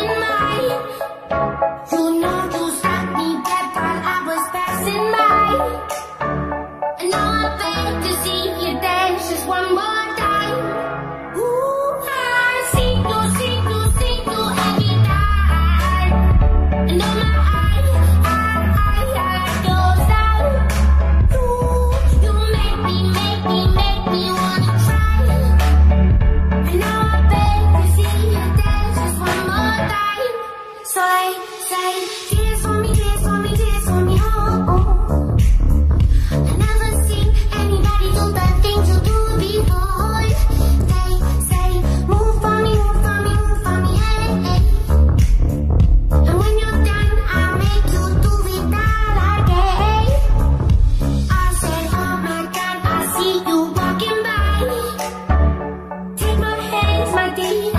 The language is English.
in and the